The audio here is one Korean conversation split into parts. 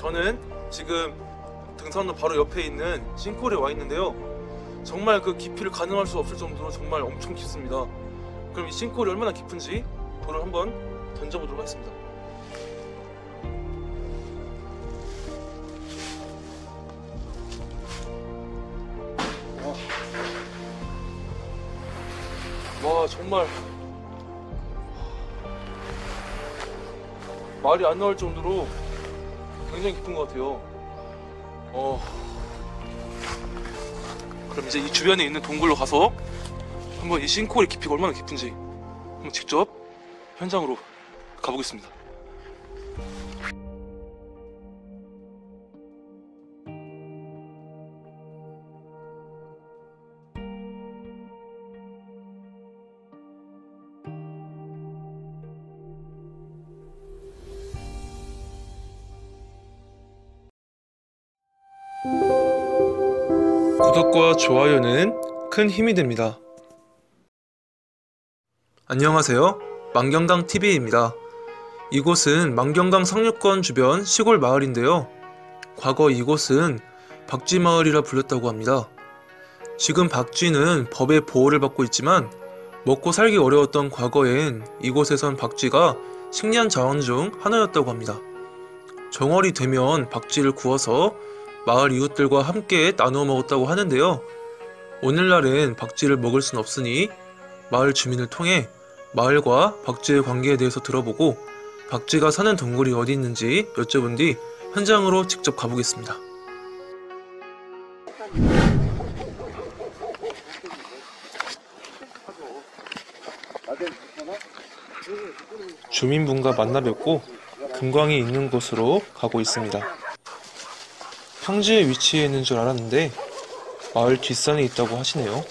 저는 지금 등산로 바로 옆에 있는 싱콜에 와 있는데요. 정말 그 깊이를 가늠할 수 없을 정도로 정말 엄청 깊습니다. 그럼 이 싱콜이 얼마나 깊은지 돌을 한번 던져보도록 하겠습니다. 와 정말 말이 안 나올 정도로 굉장히 깊은 것 같아요. 어. 그럼 이제 이 주변에 있는 동굴로 가서 한번 이 싱크홀의 깊이가 얼마나 깊은지 한번 직접 현장으로 가보겠습니다. 구독과 좋아요는 큰 힘이 됩니다. 안녕하세요. 만경강 TV입니다. 이곳은 만경강 상류권 주변 시골 마을인데요. 과거 이곳은 박쥐마을이라 불렸다고 합니다. 지금 박쥐는 법의 보호를 받고 있지만 먹고 살기 어려웠던 과거엔 이곳에선 박쥐가 식량 자원 중 하나였다고 합니다. 정월이 되면 박쥐를 구워서 마을 이웃들과 함께 나누어 먹었다고 하는데요. 오늘날은 박쥐를 먹을 순 없으니 마을 주민을 통해 마을과 박쥐의 관계에 대해서 들어보고 박쥐가 사는 동굴이 어디 있는지 여쭤본 뒤 현장으로 직접 가보겠습니다. 주민분과 만나 뵙고 금광이 있는 곳으로 가고 있습니다. 평지에 위치해 있는 줄 알았는데 마을 뒷산에 있다고 하시네요.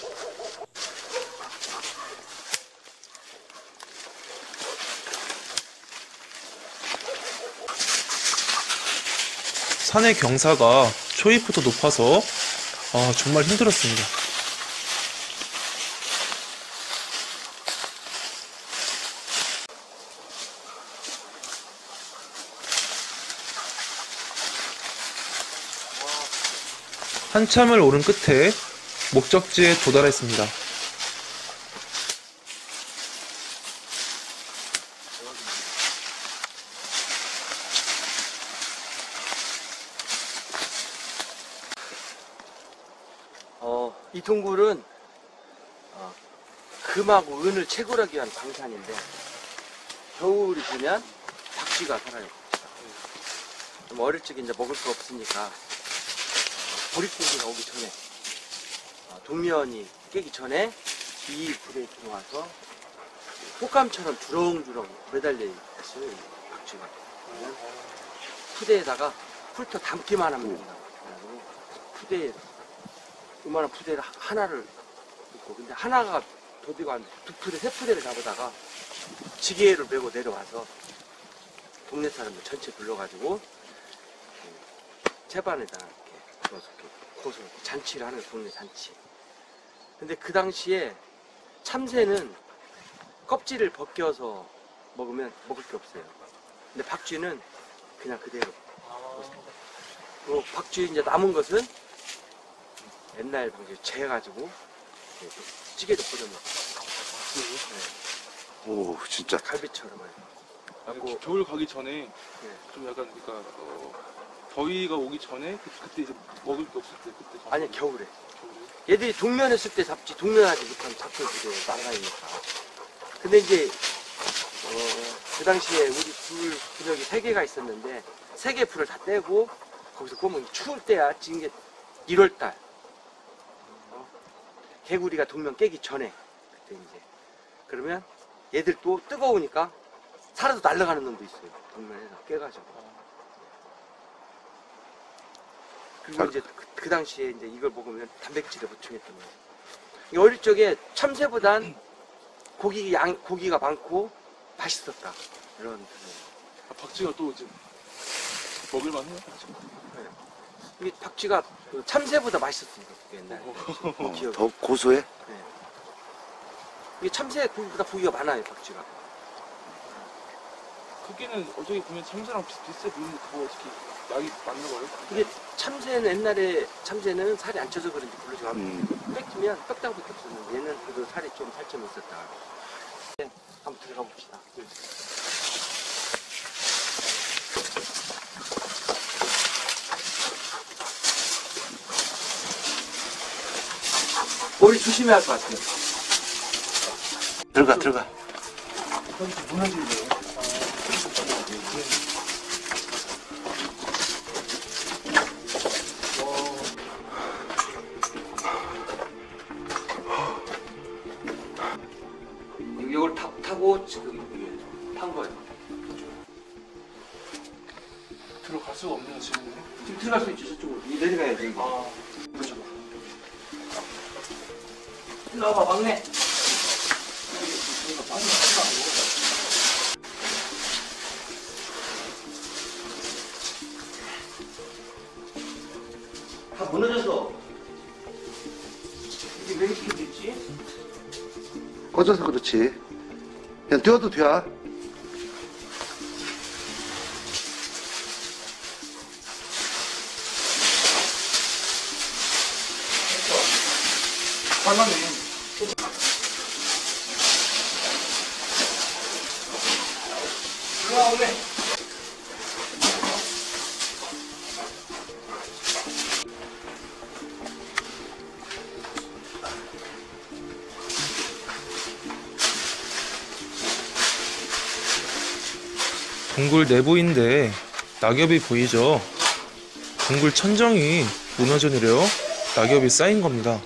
산의 경사가 초입부터 높아서 아, 정말 힘들었습니다. 한참을 오른 끝에 목적지에 도달했습니다. 어, 이 동굴은 어, 금하고 은을 채굴하기 위한 광산인데 겨울이 되면 박쥐가 살아요. 좀 어릴 적에 이제 먹을 수 없으니까 보릿고기가 오기 전에 어, 동면이 깨기 전에 이 불에 들어와서 꽃감처럼 주렁주렁 매달려 있어요. 이 박쥐가. 푸대에다가 훑어 담기만 하면 된다. 푸대에 요만한 푸대를 하- 하나를 있고 근데 하나가 도디가 한두 푸대 세 푸대를 잡으다가 지게를 메고 내려와서 동네 사람들 전체 불러가지고 그 채반에다 고소 잔치를 하는 동네 잔치. 근데 그 당시에 참새는 껍질을 벗겨서 먹으면 먹을 게 없어요. 근데 박쥐는 그냥 그대로. 그리고 박쥐 이제 남은 것은 옛날 방식 재가지고 찌개도 끓여 먹고. 오 진짜. 갈비처럼. 해요. 그리고 겨울 가기 전에 네. 좀 약간 그러니까 어, 더위가 오기 전에 그, 그때 이제 먹을 게 없을 때 그때 잡- 아니 겨울에. 얘들이 동면했을 때 잡지 동면하지 못하면 잡혀지게 나가니까. 근데 이제 어, 그 당시에 우리 불 분역이 세 개가 있었는데 세 개 불을 다 떼고 거기서 꼬면 추울 때야 지금 이게 1월 달. 어, 개구리가 동면 깨기 전에 그때 이제. 그러면 얘들 또 뜨거우니까 살아도 날아가는 놈도 있어요 동면에서 깨가지고 그리고 이제 그, 그 당시에 이제 이걸 먹으면 단백질을 보충했던 거예요. 이 어릴 적에 참새보단 고기 양 고기가 많고 맛있었다 이런 아, 박쥐가 또 이제 먹을만 해요. 이게 박쥐가 그 참새보다 맛있었습니다 옛날에 어, 기억이. 더 고소해? 이게 참새 고기보다 고기가 많아요 박쥐가 그게는 어떻게 보면 참새랑 비슷비슷해 보이는데 그거 어떻게 약이 맞는 거예요? 이게 참새는 옛날에 참새는 살이 안 쪄서 그런지 모르지 음. 뺏기면 뼈다구밖에 없었는데 얘는 그래도 살이 좀 살점 있었다. 네, 한번 들어가 봅시다. 머리 조심해야 할 것 같아요. 들어가, 들어가. 이걸 탄 거예요. 들어갈 수가 없네요 지금. 지금 들어갈 수 있죠, 저쪽으로. 이 내려가야지. 이거. 아 그렇죠. 일로 와봐, 막내. 다 무너졌어. 이게 왜 이렇게 됐지? 꺼져서 그렇지. 그냥 뛰어도 돼. 빨랐네. 들어와, 오네. 동굴 내부인데 낙엽이 보이죠? 동굴 천정이 무너져 내려 낙엽이 쌓인 겁니다.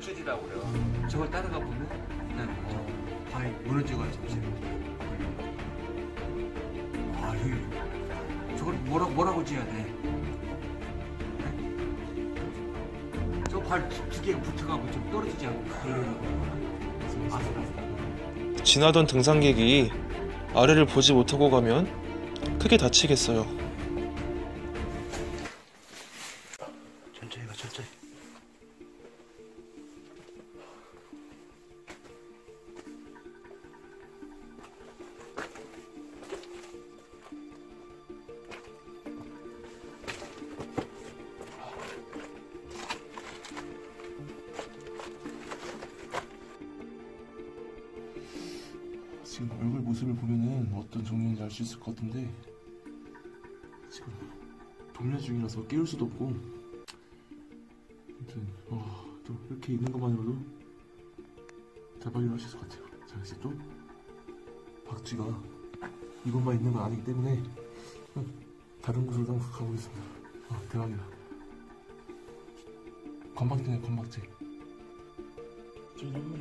금줄이라고 그래요. 저걸 따라가 보면 어, 바위 무너져가지고 지금. 아 여기 저걸 뭐라 뭐라고 지어야 돼? 떨어지지 않고 그러려고. 아, 지나던 등산객이 아래를 보지 못하고 가면 크게 다치겠어요. 얼굴 모습을 보면은 어떤 종류인지 알 수 있을 것 같은데 지금 동면 중이라서 깨울 수도 없고. 아무튼 와, 또 이렇게 있는 것만으로도 대박이라고 할수 있을 것 같아요. 자 이제 또 박쥐가 이곳만 있는 건 아니기 때문에 다른 곳으로 한번 가보겠습니다. 아 대박이다. 건박지네 건박지 저기 한마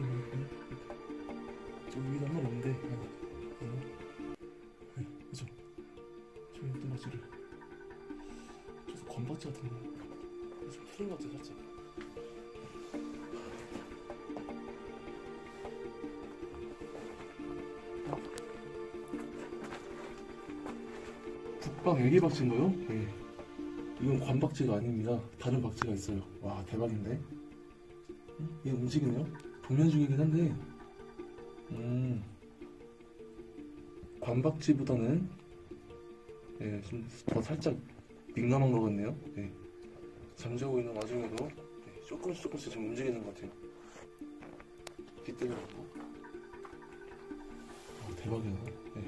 리 있네 저 위에 한 마리 있는데. 하나 네, 그죠 저기 박쥐를 저서 건박쥐 같은데 좀 푸른 것 같아 살짝. 북방 애기 박쥐인가요? 네. 이건 관박쥐가 아닙니다. 다른 박쥐가 있어요. 와 대박인데? 응? 얘 움직이네요? 동면 중이긴 한데 음, 관박쥐보다는 예, 좀 더 살짝 민감한 것 같네요. 예. 잠자고 있는 와중에도 예, 조금씩 조금씩 좀 움직이는 것 같아요. 빗대가 갖고 어, 대박이다. 예.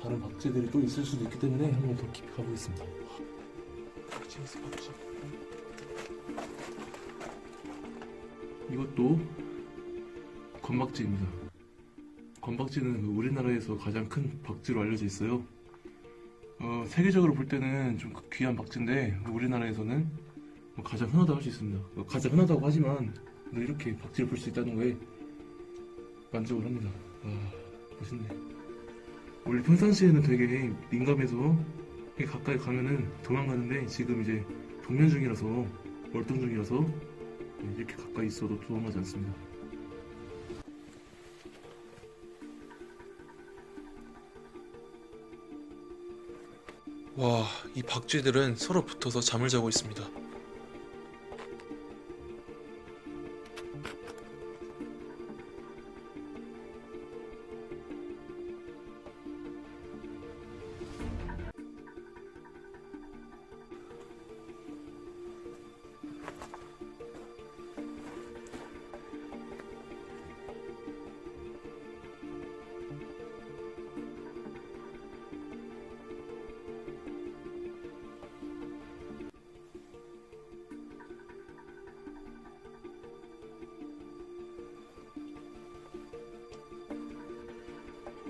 다른 박쥐들이 또 있을 수도 있기 때문에 한 번 더 깊이 가보겠습니다. 박쥐 있어, 박쥐. 이것도 건박쥐입니다. 건박쥐는 그 우리나라에서 가장 큰 박쥐로 알려져 있어요. 어, 세계적으로 볼 때는 좀 귀한 박쥐인데 우리나라에서는 뭐 가장 흔하다고 할 수 있습니다. 어, 가장 흔하다고 하지만 또 이렇게 박쥐를 볼 수 있다는 거에 만족을 합니다. 와 멋있네. 원래 평상시에는 되게 민감해서 가까이 가면은 도망가는데 지금 이제 동면 중이라서 월동 중이라서 네, 이렇게 가까이 있어도 도움하지 않습니다. 와, 이 박쥐들은 서로 붙어서 잠을 자고 있습니다.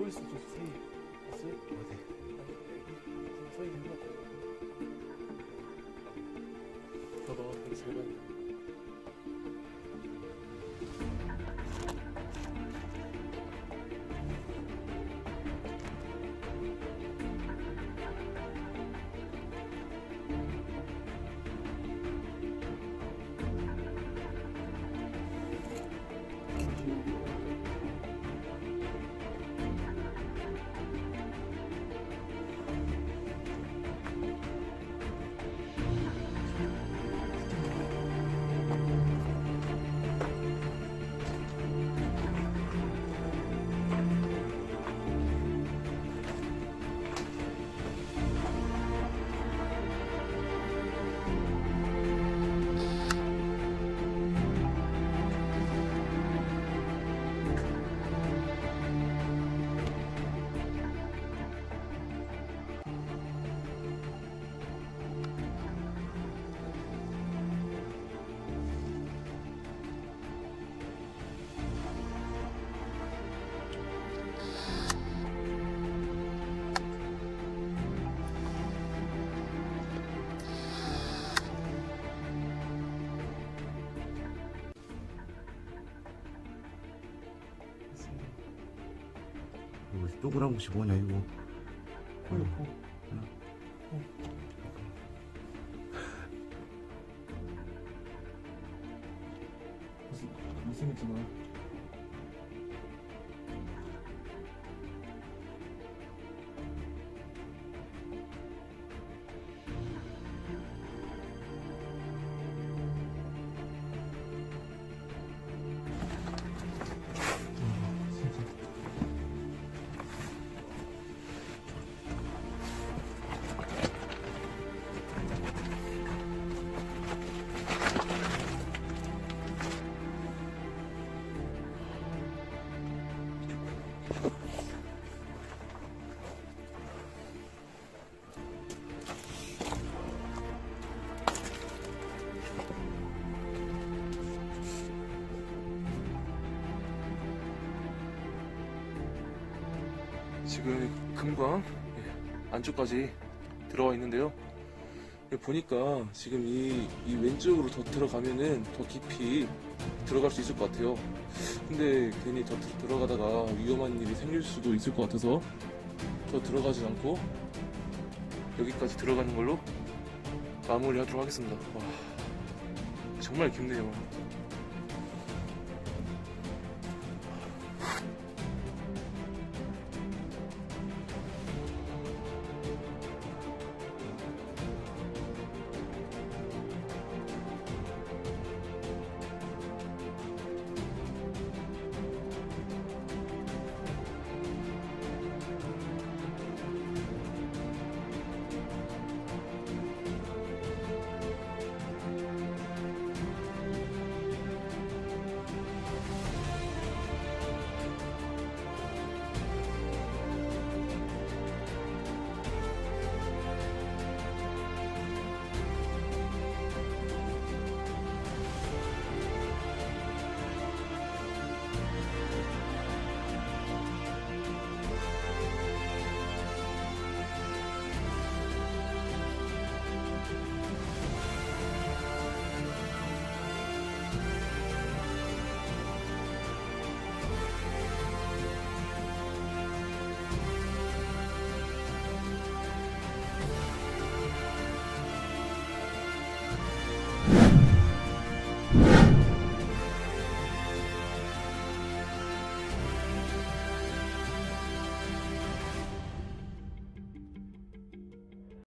보이 이거 동그란 곳이 뭐냐 이거 못생겼잖아. 지 금 금광 예, 안쪽까지 들어와 있는데요. 여기 보니까 지금 이, 이 왼쪽으로 더 들어가면은 더 깊이 들어갈 수 있을 것 같아요. 근데 괜히 더 들- 들어가다가 위험한 일이 생길 수도 있을 것 같아서 더 들어가지 않고 여기까지 들어가는 걸로 마무리하도록 하겠습니다. 와, 정말 깊네요.